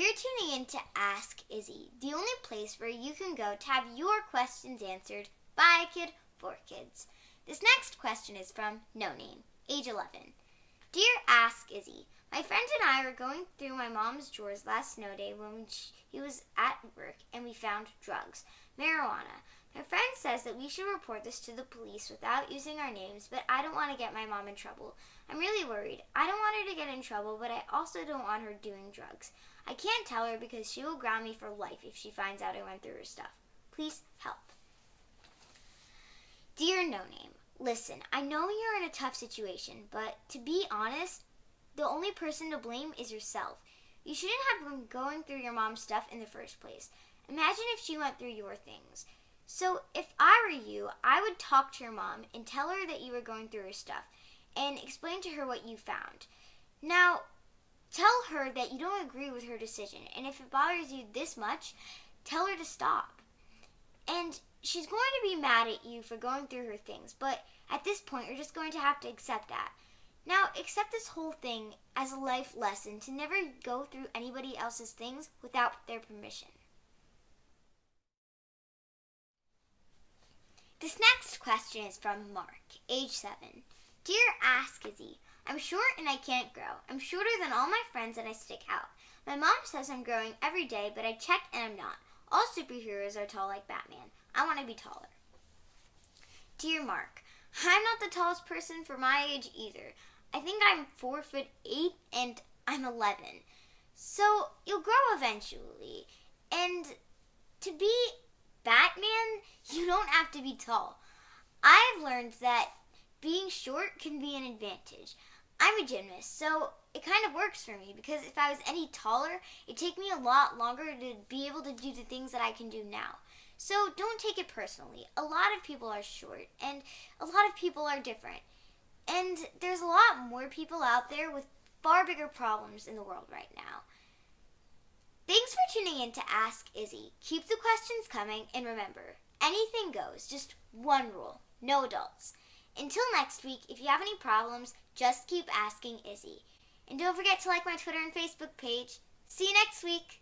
You're tuning in to Ask Izzy, the only place where you can go to have your questions answered by a kid for kids. This next question is from No Name, age 11. Dear Ask Izzy, my friend and I were going through my mom's drawers last snow day when she was at work and we found drugs, marijuana. My says that we should report this to the police without using our names, but I don't want to get my mom in trouble. I'm really worried. I don't want her to get in trouble, but I also don't want her doing drugs. I can't tell her because she will ground me for life if she finds out I went through her stuff. Please help. Dear No Name, listen, I know you're in a tough situation, but to be honest, the only person to blame is yourself. You shouldn't have been going through your mom's stuff in the first place. Imagine if she went through your things. So, if I were you, I would talk to your mom and tell her that you were going through her stuff and explain to her what you found. Now, tell her that you don't agree with her decision, and if it bothers you this much, tell her to stop. And she's going to be mad at you for going through her things, but at this point, you're just going to have to accept that. Now, accept this whole thing as a life lesson to never go through anybody else's things without their permission. This next question is from Mark, age 7. Dear Ask Izzy, I'm short and I can't grow. I'm shorter than all my friends and I stick out. My mom says I'm growing every day, but I check and I'm not. All superheroes are tall like Batman. I want to be taller. Dear Mark, I'm not the tallest person for my age either. I think I'm four foot eight and I'm 11. So you'll grow eventually. And to be Batman, you don't have to be tall. I've learned that being short can be an advantage. I'm a gymnast, so it kind of works for me because if I was any taller, it'd take me a lot longer to be able to do the things that I can do now. So don't take it personally. A lot of people are short, and a lot of people are different. And there's a lot more people out there with far bigger problems in the world right now. Thanks for tuning in to Ask Izzy. Keep the questions coming, and remember, anything goes, just one rule no adults. Until next week, if you have any problems, just keep asking Izzy. And don't forget to like my Twitter and Facebook page. See you next week.